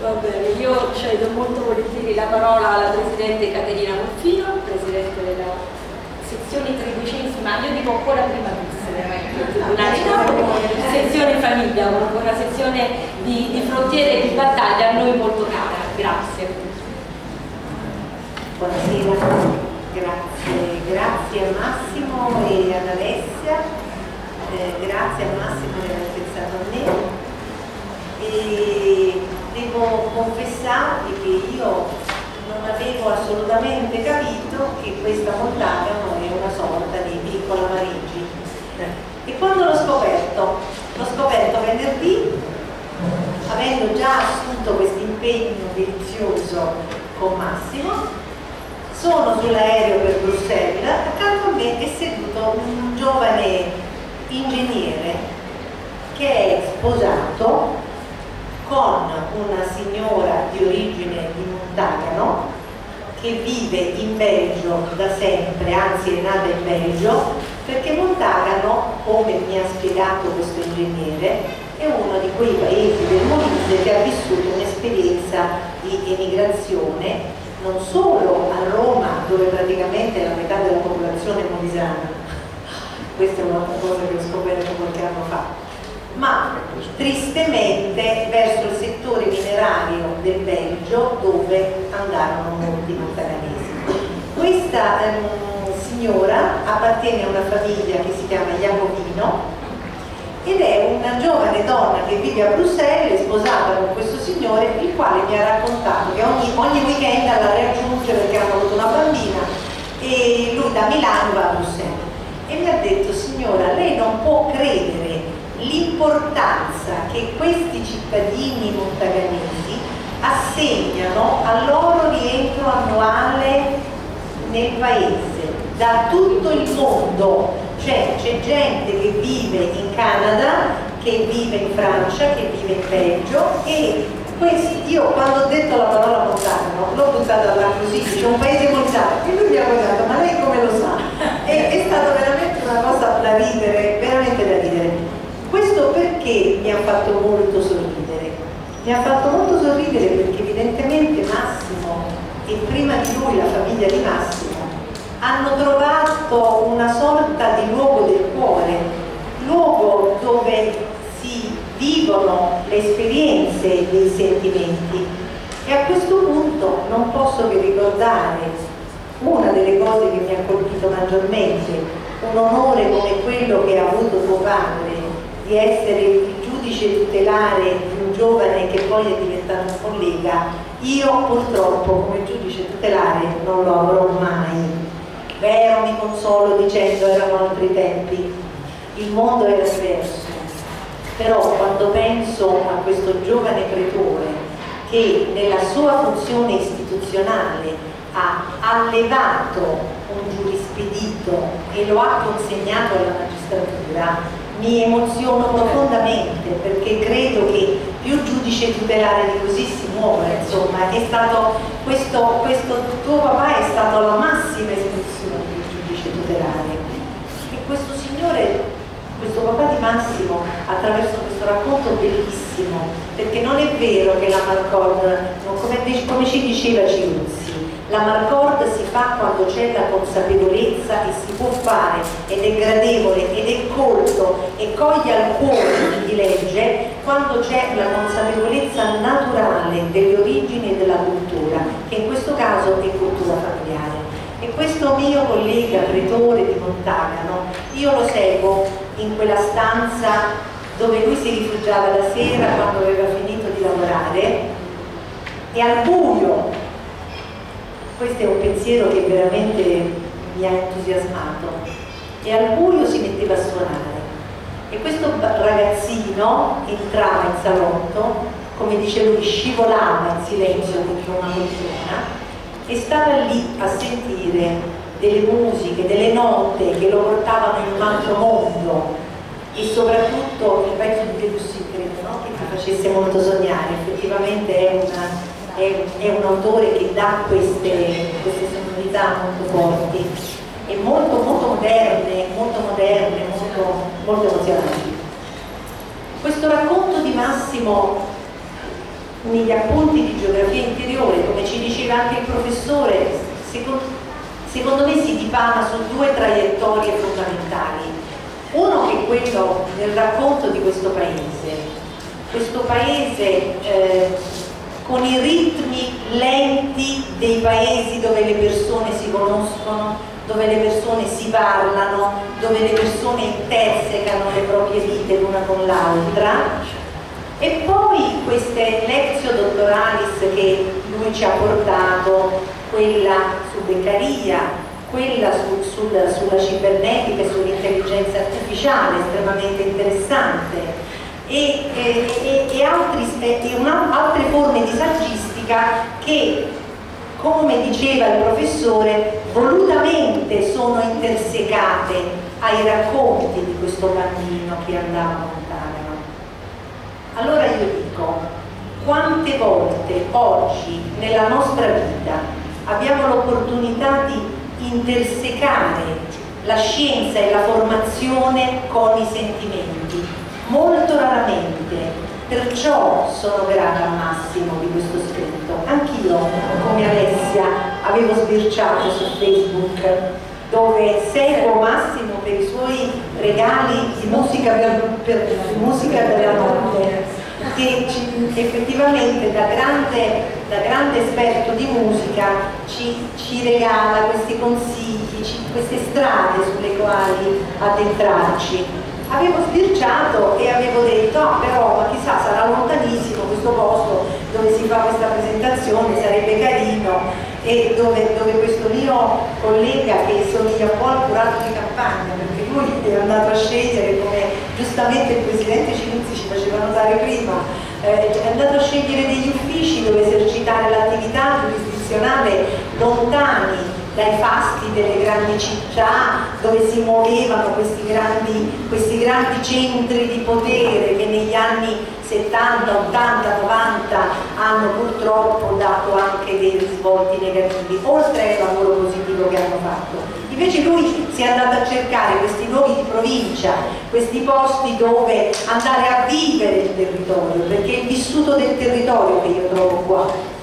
Va bene, io cedo molto volentieri la parola alla Presidente Caterina Muffino, Presidente della sezione tredicesima, io dico ancora prima di sezione famiglia, una sezione di, di frontiere e di battaglia a noi molto cara. Grazie. Buonasera, grazie, grazie a Massimo e ad Alessia, eh, grazie a Massimo per aver pensato a me e confessarvi che io non avevo assolutamente capito che questa Montagano è una sorta di piccola Parigi. E quando l'ho scoperto? L'ho scoperto venerdì, avendo già assunto questo impegno delizioso con Massimo, sono sull'aereo per Bruxelles, accanto a me è seduto un giovane ingegnere che è sposato una signora di origine di Montagano che vive in Belgio da sempre, anzi è nata in Belgio, perché Montagano, come mi ha spiegato questo ingegnere, è uno di quei paesi del Molise che ha vissuto un'esperienza di emigrazione non solo a Roma, dove praticamente la metà della popolazione è molisana, questa è un'altra cosa che ho scoperto qualche anno fa, ma tristemente verso il settore minerario del Belgio dove andarono molti montaganesi. Questa ehm, signora appartiene a una famiglia che si chiama Iacovino ed è una giovane donna che vive a Bruxelles, sposata con questo signore, il quale mi ha raccontato che ogni, ogni weekend la raggiunge perché hanno avuto una bambina e lui da Milano va a Bruxelles. E mi ha detto, signora, lei non può credere l'importanza che questi cittadini montaganesi assegnano al loro rientro annuale nel paese da tutto il mondo cioè c'è gente che vive in Canada che vive in Francia che vive in Belgio e questi, io quando ho detto la parola montano l'ho buttata là così c'è un paese montano e lui mi ha guardato ma lei come lo sa? E, è stata veramente una cosa da ridere veramente da ridere questo perché mi ha fatto molto sorridere? Mi ha fatto molto sorridere perché evidentemente Massimo e prima di lui la famiglia di Massimo hanno trovato una sorta di luogo del cuore, luogo dove si vivono le esperienze dei sentimenti e a questo punto non posso che ricordare una delle cose che mi ha colpito maggiormente, un onore come quello che ha avuto tuo padre di essere il giudice tutelare un giovane che poi è diventato un collega, io purtroppo come giudice tutelare non lo avrò mai. Vero, mi consolo dicendo erano altri tempi, il mondo era diverso, però quando penso a questo giovane pretore che nella sua funzione istituzionale ha allevato un giurispedito e lo ha consegnato alla magistratura, mi emoziono profondamente perché credo che più giudice tutelare di così si muove, insomma, è stato questo, questo tuo papà è stato la massima espressione del giudice tutelare. E questo signore, questo papà di Massimo, attraverso questo racconto bellissimo, perché non è vero che la Marcord, come, come ci diceva Ciruzzi, la Marcord si fa quando c'è la consapevolezza che si può fare ed è gradevole ed è colto e coglie al cuore chi legge quando c'è la consapevolezza naturale delle origini e della cultura, che in questo caso è cultura familiare. E questo mio collega pretore di Montagano, io lo seguo in quella stanza dove lui si rifugiava la sera quando aveva finito di lavorare e al buio questo è un pensiero che veramente mi ha entusiasmato. E al buio si metteva a suonare. E questo ragazzino entrava in salotto come dice lui scivolava in silenzio dentro una poltrona e stava lì a sentire delle musiche, delle note che lo portavano in un altro mondo. E soprattutto il pezzo di Debussy credo no? che ti facesse molto sognare. Effettivamente è una è, è un autore che dà queste, queste sonorità molto forti e molto, molto moderne, molto moderne, molto, molto emozionanti. Questo racconto di Massimo negli appunti di geografia interiore, come ci diceva anche il professore, secondo, secondo me si dipana su due traiettorie fondamentali. Uno che è quello del racconto di questo paese, questo paese eh, con i ritmi lenti dei paesi dove le persone si conoscono, dove le persone si parlano, dove le persone intersecano le proprie vite l'una con l'altra. E poi queste lezioni dottoralis che lui ci ha portato, quella su Beccaria, quella su, sul, sulla cibernetica e sull'intelligenza artificiale, estremamente interessante, e, e, e, altri, e una, altre forme di saggistica che, come diceva il professore, volutamente sono intersecate ai racconti di questo bambino che andava lontano. Allora io dico, quante volte oggi nella nostra vita abbiamo l'opportunità di intersecare la scienza e la formazione con i sentimenti molto raramente, perciò sono grata al massimo di questo scritto. Anch'io, come Alessia, avevo sbirciato su Facebook dove seguo Massimo per i suoi regali di musica, per, per, musica della notte che ci, effettivamente da grande, da grande, esperto di musica ci, ci regala questi consigli, ci, queste strade sulle quali addentrarci avevo sbirciato e avevo detto ah però ma chissà sarà lontanissimo questo posto dove si fa questa presentazione sarebbe carino. E dove, dove questo mio collega che somiglia un po' al curato di campagna perché lui è andato a scegliere come giustamente il presidente Cinuzzi ci faceva notare prima eh, è andato a scegliere degli uffici dove esercitare l'attività giurisdizionale lontani dai fasti delle grandi città dove si muovevano questi grandi, questi grandi centri di potere che negli anni 70, 80, 90 hanno purtroppo dato anche dei risvolti negativi, oltre al lavoro positivo che hanno fatto. Invece lui si è andato a cercare questi luoghi di provincia, questi posti dove andare a vivere il territorio, perché è il vissuto del territorio che io trovo qua.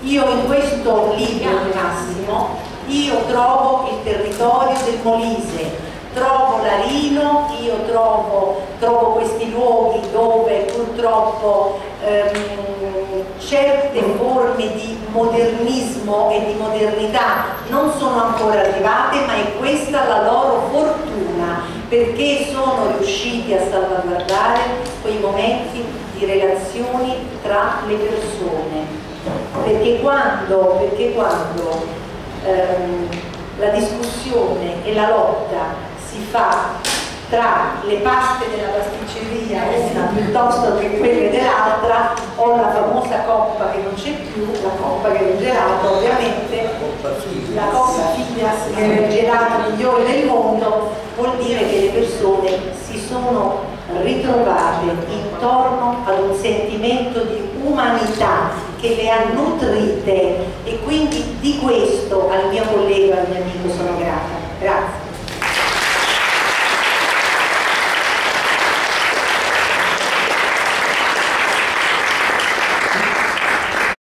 Io in questo libro Massimo io trovo il territorio del Molise, trovo l'Arino, io trovo, trovo, questi luoghi dove purtroppo ehm, certe forme di modernismo e di modernità non sono ancora arrivate, ma è questa la loro fortuna, perché sono riusciti a salvaguardare quei momenti di relazioni tra le persone. Perché quando, perché quando ehm, la discussione e la lotta si fa tra le paste della pasticceria una piuttosto che quelle dell'altra o la famosa coppa che non c'è più, la coppa che è il gelato ovviamente, la coppa Fidias che è il gelato migliore del mondo, vuol dire che le persone si sono ritrovate intorno ad un sentimento di umanità che le ha nutrite e quindi di questo al mio collega, al mio amico sono grata. Grazie.